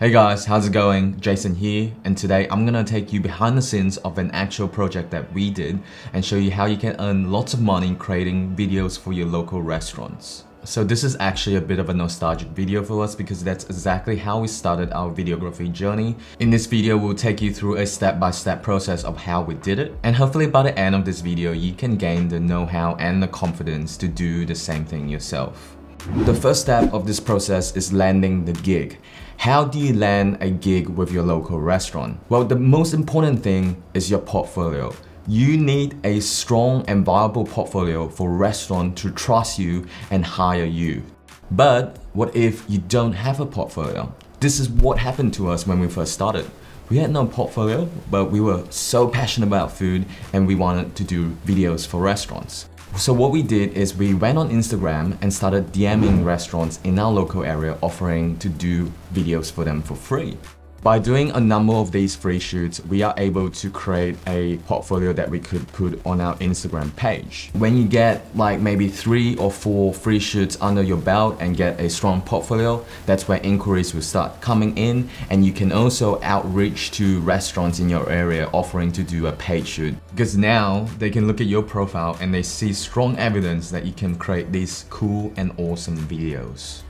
Hey guys, how's it going? Jason here, and today I'm gonna take you behind the scenes of an actual project that we did and show you how you can earn lots of money creating videos for your local restaurants. So this is actually a bit of a nostalgic video for us because that's exactly how we started our videography journey. In this video, we'll take you through a step-by-step -step process of how we did it. And hopefully by the end of this video, you can gain the know-how and the confidence to do the same thing yourself. The first step of this process is landing the gig. How do you land a gig with your local restaurant? Well, the most important thing is your portfolio. You need a strong and viable portfolio for restaurant to trust you and hire you. But what if you don't have a portfolio? This is what happened to us when we first started. We had no portfolio, but we were so passionate about food and we wanted to do videos for restaurants. So what we did is we went on Instagram and started DMing restaurants in our local area offering to do videos for them for free. By doing a number of these free shoots, we are able to create a portfolio that we could put on our Instagram page. When you get like maybe three or four free shoots under your belt and get a strong portfolio, that's where inquiries will start coming in and you can also outreach to restaurants in your area offering to do a paid shoot. Because now they can look at your profile and they see strong evidence that you can create these cool and awesome videos.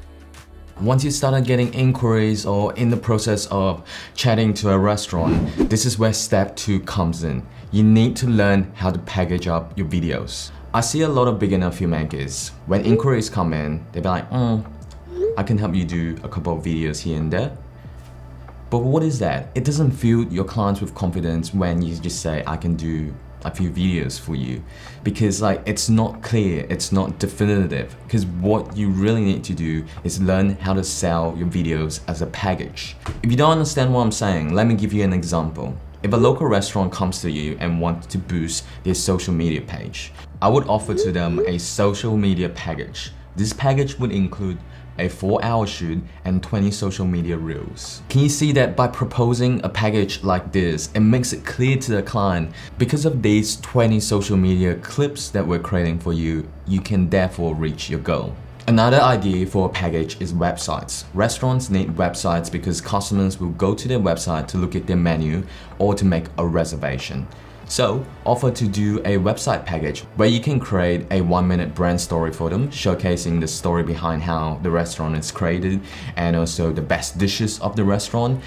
Once you started getting inquiries or in the process of chatting to a restaurant, this is where step two comes in. You need to learn how to package up your videos. I see a lot of beginner filmmakers. When inquiries come in, they be like, mm, I can help you do a couple of videos here and there. But what is that? It doesn't fill your clients with confidence when you just say, I can do a few videos for you. Because like it's not clear it's not definitive. Because what you really need to do is learn how to sell your videos as a package. If you don't understand what i'm saying let me give you an example. If a local restaurant comes to you and wants to boost their social media page i would offer to them a social media package. This package would include a 4 hour shoot, and 20 social media reels. Can you see that by proposing a package like this, it makes it clear to the client, because of these 20 social media clips that we're creating for you, you can therefore reach your goal. Another idea for a package is websites. Restaurants need websites because customers will go to their website to look at their menu or to make a reservation. So, offer to do a website package where you can create a one minute brand story for them, showcasing the story behind how the restaurant is created and also the best dishes of the restaurant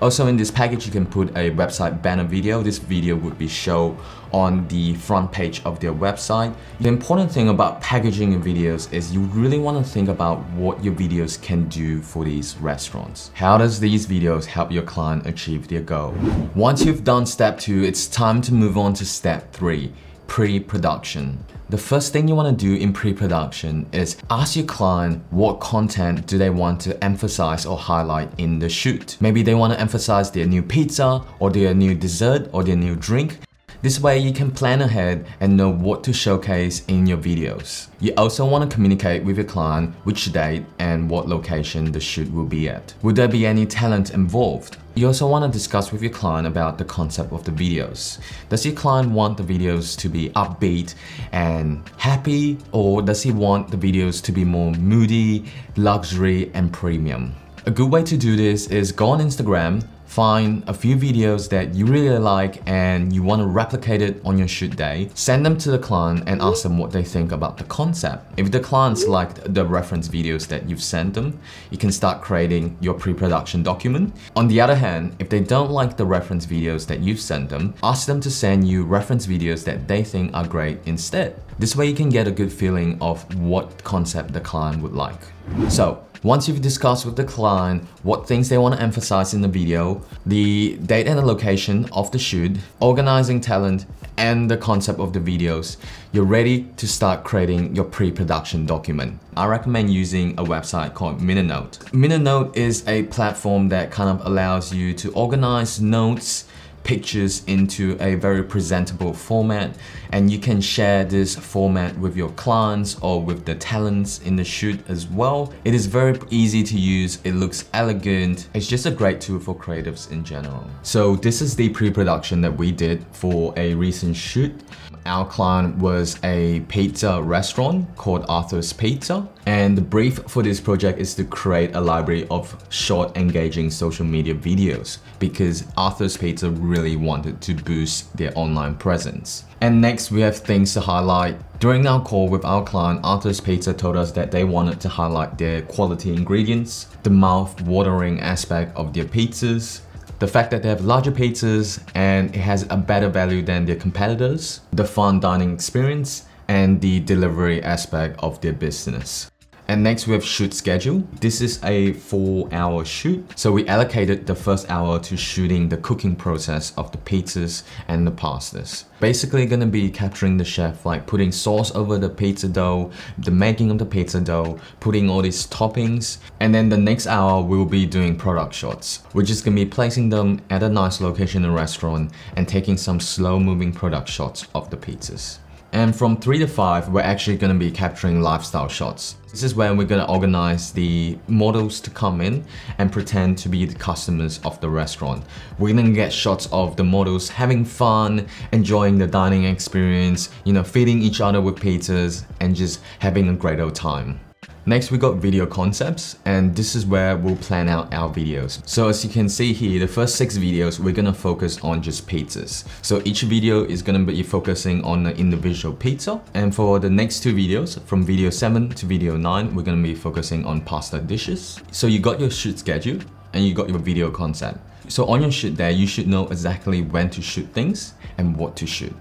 also in this package, you can put a website banner video. This video would be shown on the front page of their website. The important thing about packaging your videos is you really want to think about what your videos can do for these restaurants. How does these videos help your client achieve their goal? Once you've done step two, it's time to move on to step three, pre-production. The first thing you want to do in pre-production is ask your client what content do they want to emphasize or highlight in the shoot. Maybe they want to emphasize their new pizza or their new dessert or their new drink. This way you can plan ahead and know what to showcase in your videos. You also want to communicate with your client which date and what location the shoot will be at. Will there be any talent involved? You also want to discuss with your client about the concept of the videos. Does your client want the videos to be upbeat and happy or does he want the videos to be more moody, luxury and premium? A good way to do this is go on Instagram, find a few videos that you really like and you want to replicate it on your shoot day, send them to the client and ask them what they think about the concept. If the clients liked the reference videos that you've sent them, you can start creating your pre-production document. On the other hand, if they don't like the reference videos that you've sent them, ask them to send you reference videos that they think are great instead. This way you can get a good feeling of what concept the client would like. So, once you've discussed with the client what things they want to emphasize in the video, the date and the location of the shoot, organizing talent, and the concept of the videos, you're ready to start creating your pre-production document. I recommend using a website called Milanote. Milanote is a platform that kind of allows you to organize notes, pictures into a very presentable format and you can share this format with your clients or with the talents in the shoot as well. It is very easy to use, it looks elegant, it's just a great tool for creatives in general. So this is the pre-production that we did for a recent shoot. Our client was a pizza restaurant called Arthur's Pizza And the brief for this project is to create a library of short engaging social media videos because Arthur's Pizza really wanted to boost their online presence. And next we have things to highlight. During our call with our client, Arthur's Pizza told us that they wanted to highlight their quality ingredients, the mouth-watering aspect of their pizzas, the fact that they have larger pizzas and it has a better value than their competitors, the fun dining experience, and the delivery aspect of their business. And next we have shoot schedule. This is a four hour shoot. So we allocated the first hour to shooting the cooking process of the pizzas and the pastas. Basically gonna be capturing the chef, like putting sauce over the pizza dough, the making of the pizza dough, putting all these toppings. And then the next hour we'll be doing product shots. We're just gonna be placing them at a nice location in a restaurant and taking some slow moving product shots of the pizzas. And from 3 to 5, we're actually going to be capturing lifestyle shots. This is when we're to organize the models to come in and pretend to be the customers of the restaurant. We're to get shots of the models having fun, enjoying the dining experience, you know, feeding each other with pizzas and just having a great old time. Next, we got video concepts, and this is where we'll plan out our videos. So as you can see here, the first six videos, we're gonna focus on just pizzas. So each video is gonna be focusing on an individual pizza. And for the next two videos, from video seven to video nine, we're gonna be focusing on pasta dishes. So you got your shoot schedule, and you got your video concept. So on your shoot there, you should know exactly when to shoot things and what to shoot.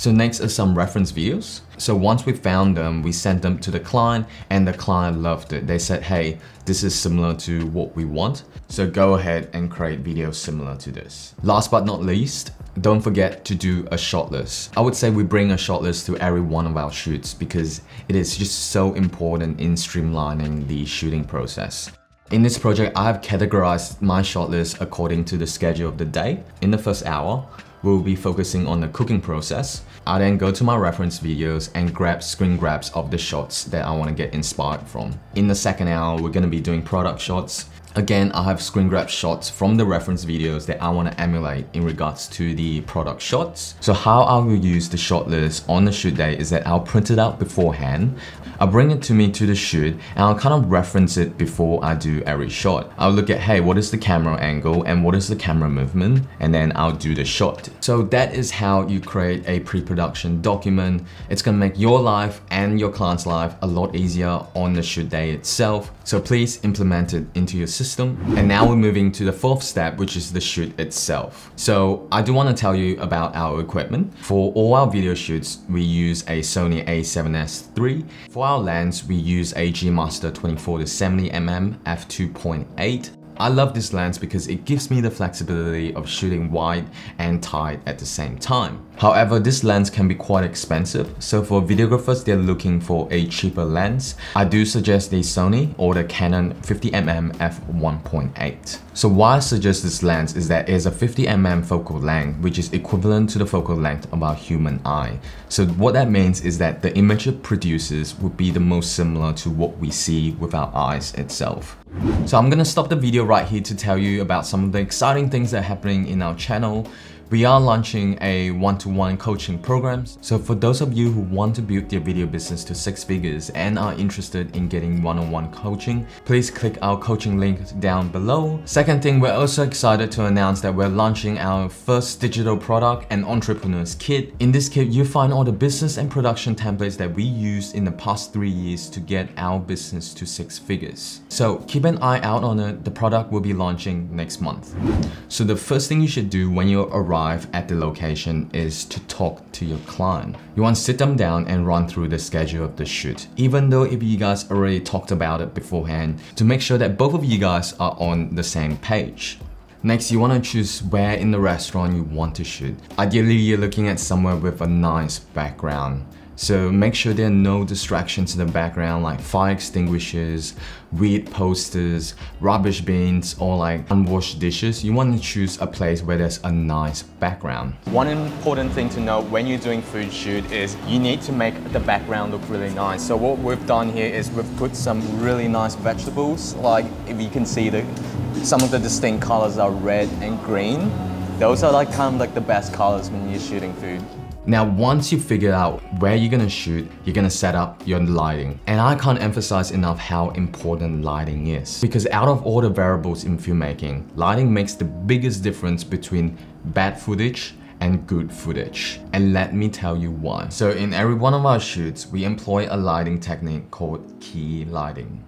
So next are some reference videos. So once we found them, we sent them to the client and the client loved it. They said, hey, this is similar to what we want. So go ahead and create videos similar to this. Last but not least, don't forget to do a shot list. I would say we bring a shot list to every one of our shoots because it is just so important in streamlining the shooting process. In this project, I have categorized my shot list according to the schedule of the day. In the first hour, we'll be focusing on the cooking process. I then go to my reference videos and grab screen grabs of the shots that I want to get inspired from. In the second hour, we're going to be doing product shots. Again, I have screen grab shots from the reference videos that I want to emulate in regards to the product shots. So how I will use the shot list on the shoot day is that I'll print it out beforehand. I'll bring it to me to the shoot and I'll kind of reference it before I do every shot. I'll look at, hey, what is the camera angle and what is the camera movement? And then I'll do the shot. So that is how you create a pre-production document. It's gonna make your life and your client's life a lot easier on the shoot day itself. So please implement it into your system. And now we're moving to the fourth step, which is the shoot itself. So I do wanna tell you about our equipment. For all our video shoots, we use a Sony a7S III. For our lens, we use a G Master 24 to 70 mm f2.8 I love this lens because it gives me the flexibility of shooting wide and tight at the same time. However, this lens can be quite expensive, so for videographers they're looking for a cheaper lens, I do suggest the Sony or the Canon 50mm f1.8. So why I suggest this lens is that it is a 50mm focal length, which is equivalent to the focal length of our human eye. So what that means is that the image it produces would be the most similar to what we see with our eyes itself. So I'm gonna stop the video right here to tell you about some of the exciting things that are happening in our channel we are launching a one-to-one -one coaching program. So for those of you who want to build your video business to six figures and are interested in getting one-on-one -on -one coaching, please click our coaching link down below. Second thing, we're also excited to announce that we're launching our first digital product, an entrepreneur's kit. In this kit, you find all the business and production templates that we used in the past three years to get our business to six figures. So keep an eye out on it. The product will be launching next month. So the first thing you should do when you arrive arrive at the location is to talk to your client. You want to sit them down and run through the schedule of the shoot, even though if you guys already talked about it beforehand, to make sure that both of you guys are on the same page. Next, you want to choose where in the restaurant you want to shoot. Ideally, you're looking at somewhere with a nice background. So make sure there are no distractions in the background like fire extinguishers, weed posters, rubbish bins, or like unwashed dishes. You want to choose a place where there's a nice background. One important thing to know when you're doing food shoot is you need to make the background look really nice. So what we've done here is we've put some really nice vegetables. Like if you can see the some of the distinct colors are red and green. Those are like kind of like the best colors when you're shooting food. Now, once you figure out where you're gonna shoot, you're gonna set up your lighting. And I can't emphasize enough how important lighting is. Because out of all the variables in filmmaking, lighting makes the biggest difference between bad footage and good footage. And let me tell you why. So in every one of our shoots, we employ a lighting technique called key lighting.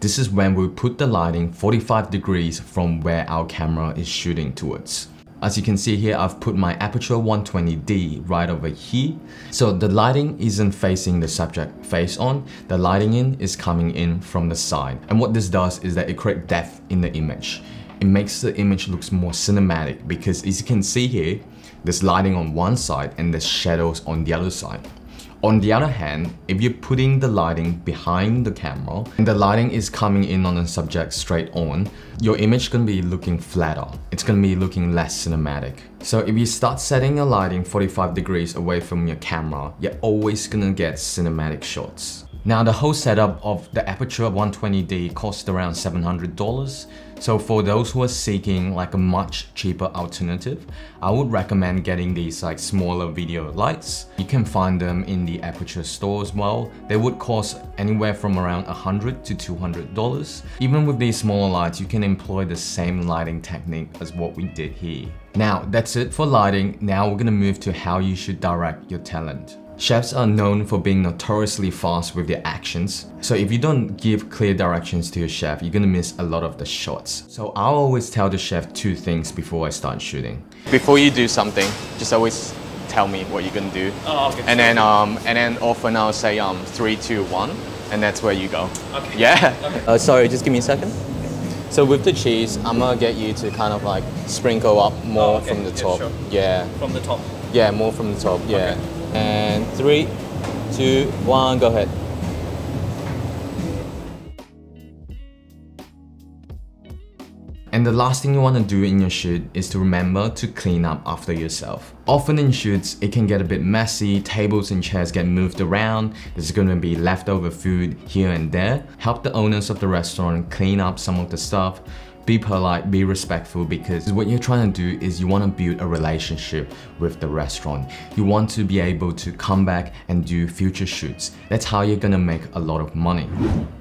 This is when we put the lighting 45 degrees from where our camera is shooting towards. As you can see here, I've put my Aputure 120D right over here. So the lighting isn't facing the subject face on, the lighting in is coming in from the side. And what this does is that it creates depth in the image. It makes the image looks more cinematic because as you can see here, there's lighting on one side and there's shadows on the other side. On the other hand, if you're putting the lighting behind the camera and the lighting is coming in on the subject straight on, your image is gonna be looking flatter. It's gonna be looking less cinematic. So if you start setting your lighting 45 degrees away from your camera, you're always gonna get cinematic shots. Now the whole setup of the Aputure 120D cost around $700. So for those who are seeking like a much cheaper alternative, I would recommend getting these like smaller video lights. You can find them in the Aputure store as well. They would cost anywhere from around 100 to $200. Even with these smaller lights, you can employ the same lighting technique as what we did here. Now that's it for lighting. Now we're gonna move to how you should direct your talent. Chefs are known for being notoriously fast with their actions. So if you don't give clear directions to your chef, you're gonna miss a lot of the shots. So I'll always tell the chef two things before I start shooting. Before you do something, just always tell me what you're gonna do. Oh, okay. And then um, and then often I'll say um three, two, one, and that's where you go. Okay. Yeah. Okay. Uh, sorry, just give me a second. So with the cheese, I'm gonna get you to kind of like sprinkle up more Oh, okay. from the Yeah, top. sure. Yeah. From the top. Yeah, more from the top. Yeah. And three, two, one, go ahead. And the last thing you want to do in your shoot is to remember to clean up after yourself. Often in shoots, it can get a bit messy, tables and chairs get moved around, there's gonna be leftover food here and there. Help the owners of the restaurant clean up some of the stuff. Be polite, be respectful because what you're trying to do is you want to build a relationship with the restaurant. You want to be able to come back and do future shoots. That's how you're gonna make a lot of money.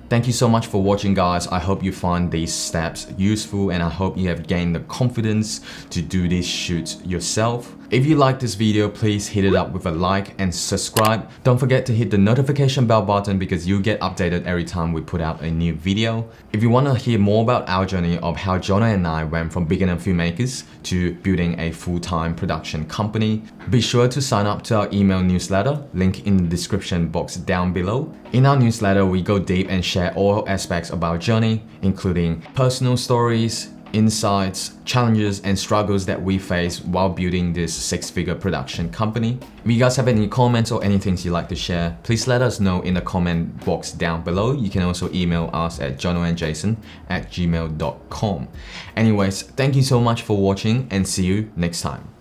Thank you so much for watching guys. I hope you find these steps useful and I hope you have gained the confidence to do these shoots yourself. If you like this video, please hit it up with a like and subscribe. Don't forget to hit the notification bell button because you get updated every time we put out a new video. If you want to hear more about our journey of how Jono and I went from beginner filmmakers to building a full-time production company, be sure to sign up to our email newsletter, link in the description box down below. In our newsletter, we go deep and share all aspects of our journey, including personal stories, insights, challenges, and struggles that we face while building this six-figure production company. If you guys have any comments or anything you'd like to share, please let us know in the comment box down below. You can also email us at jonoandjason at gmail.com. Anyways, thank you so much for watching and see you next time.